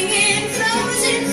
Living frozen.